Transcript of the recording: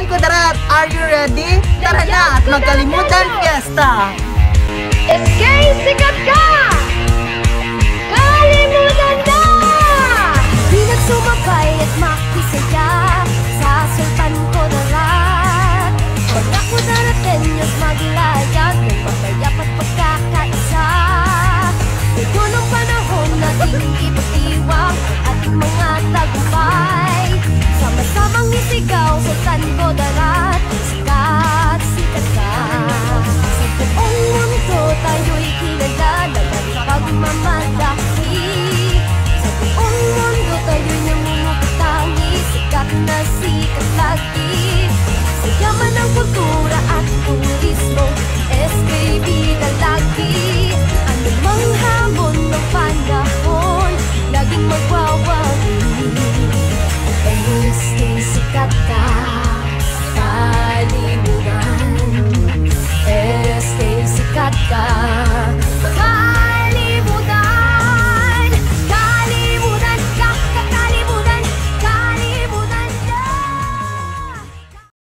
Kalimutan Kudarat, are you ready? Tara na at magkalimutan fiesta! SK sikat ka! Kalimutan na! Di nagsumabay at makisaya aqui.